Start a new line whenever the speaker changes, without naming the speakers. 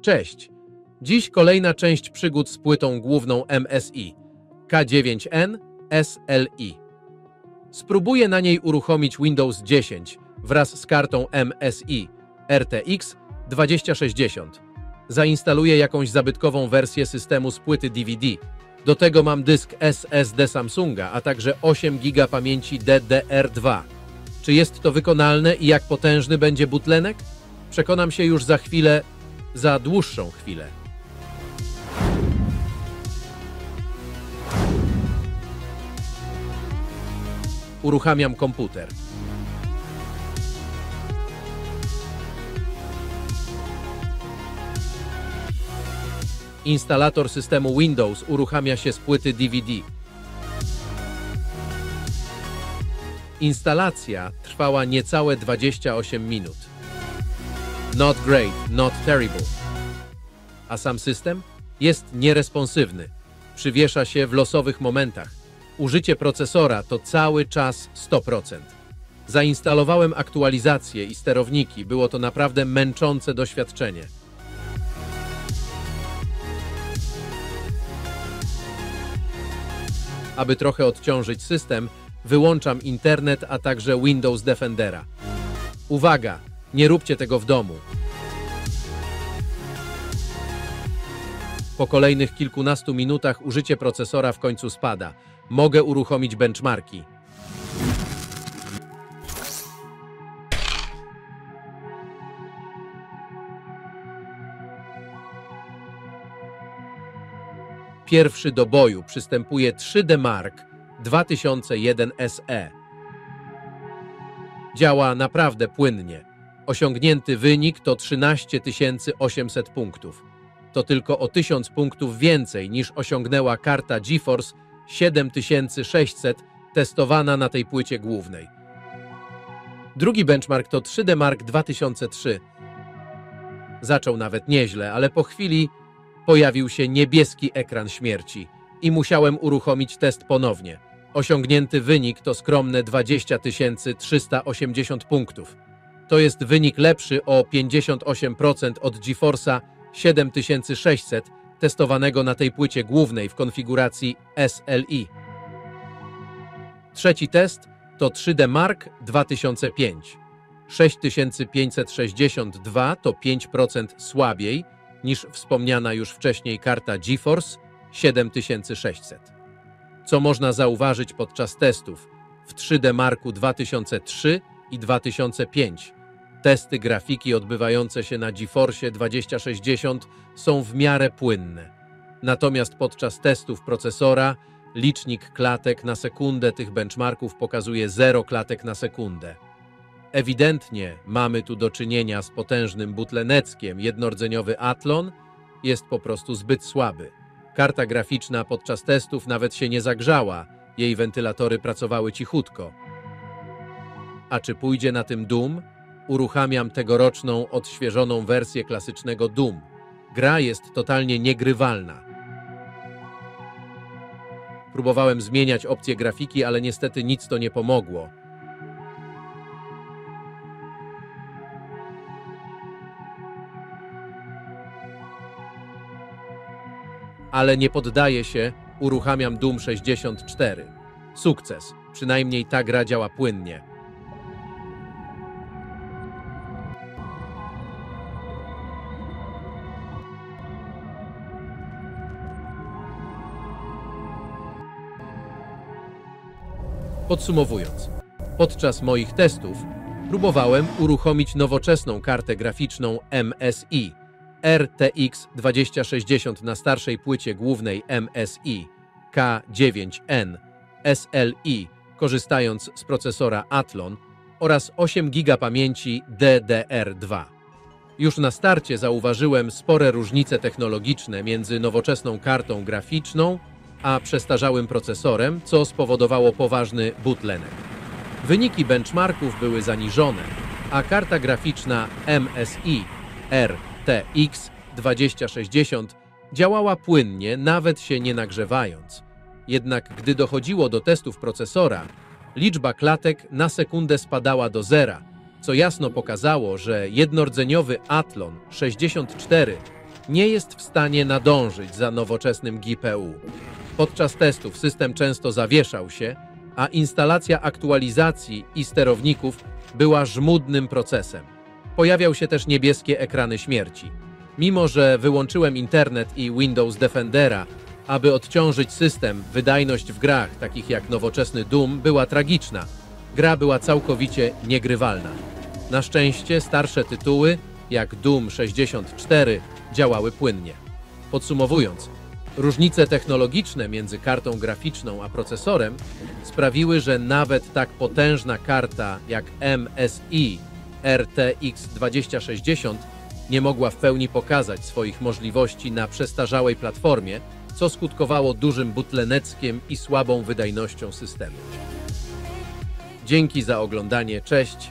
Cześć! Dziś kolejna część przygód z płytą główną MSI K9N SLI. Spróbuję na niej uruchomić Windows 10 wraz z kartą MSI RTX 2060. Zainstaluję jakąś zabytkową wersję systemu z płyty DVD. Do tego mam dysk SSD Samsunga, a także 8 GB pamięci DDR2. Czy jest to wykonalne i jak potężny będzie butlenek? Przekonam się już za chwilę, za dłuższą chwilę. Uruchamiam komputer. Instalator systemu Windows uruchamia się z płyty DVD. Instalacja trwała niecałe 28 minut. Not great, not terrible. A sam system jest nieresponsywny. Przywiesza się w losowych momentach. Użycie procesora to cały czas 100%. Zainstalowałem aktualizacje i sterowniki. Było to naprawdę męczące doświadczenie. Aby trochę odciążyć system, wyłączam internet, a także Windows Defendera. Uwaga! Nie róbcie tego w domu. Po kolejnych kilkunastu minutach użycie procesora w końcu spada. Mogę uruchomić benchmarki. Pierwszy do boju przystępuje 3D Mark 2001 SE. Działa naprawdę płynnie. Osiągnięty wynik to 13 800 punktów. To tylko o 1000 punktów więcej niż osiągnęła karta GeForce 7600 testowana na tej płycie głównej. Drugi benchmark to 3D Mark 2003. Zaczął nawet nieźle, ale po chwili pojawił się niebieski ekran śmierci i musiałem uruchomić test ponownie. Osiągnięty wynik to skromne 20 380 punktów. To jest wynik lepszy o 58% od GeForce'a 7600 testowanego na tej płycie głównej w konfiguracji SLI. Trzeci test to 3D Mark 2005. 6562 to 5% słabiej niż wspomniana już wcześniej karta GeForce 7600. Co można zauważyć podczas testów w 3D Marku 2003 i 2005 Testy grafiki odbywające się na GeForce 2060 są w miarę płynne. Natomiast podczas testów procesora licznik klatek na sekundę tych benchmarków pokazuje 0 klatek na sekundę. Ewidentnie mamy tu do czynienia z potężnym butleneckiem. Jednordzeniowy Athlon jest po prostu zbyt słaby. Karta graficzna podczas testów nawet się nie zagrzała, jej wentylatory pracowały cichutko. A czy pójdzie na tym Doom? Uruchamiam tegoroczną, odświeżoną wersję klasycznego Doom. Gra jest totalnie niegrywalna. Próbowałem zmieniać opcje grafiki, ale niestety nic to nie pomogło. Ale nie poddaję się, uruchamiam Doom 64. Sukces, przynajmniej ta gra działa płynnie. Podsumowując, podczas moich testów próbowałem uruchomić nowoczesną kartę graficzną MSI RTX 2060 na starszej płycie głównej MSI K9N SLI, korzystając z procesora Athlon oraz 8 GB pamięci DDR2. Już na starcie zauważyłem spore różnice technologiczne między nowoczesną kartą graficzną a przestarzałym procesorem, co spowodowało poważny bootlenek. Wyniki benchmarków były zaniżone, a karta graficzna MSI RTX 2060 działała płynnie, nawet się nie nagrzewając. Jednak gdy dochodziło do testów procesora, liczba klatek na sekundę spadała do zera, co jasno pokazało, że jednordzeniowy Athlon 64 nie jest w stanie nadążyć za nowoczesnym GPU. Podczas testów system często zawieszał się, a instalacja aktualizacji i sterowników była żmudnym procesem. Pojawiał się też niebieskie ekrany śmierci. Mimo, że wyłączyłem internet i Windows Defendera, aby odciążyć system, wydajność w grach, takich jak nowoczesny Doom, była tragiczna. Gra była całkowicie niegrywalna. Na szczęście starsze tytuły, jak Doom 64, działały płynnie. Podsumowując, różnice technologiczne między kartą graficzną a procesorem sprawiły, że nawet tak potężna karta jak MSI RTX 2060 nie mogła w pełni pokazać swoich możliwości na przestarzałej platformie, co skutkowało dużym butleneckiem i słabą wydajnością systemu. Dzięki za oglądanie, cześć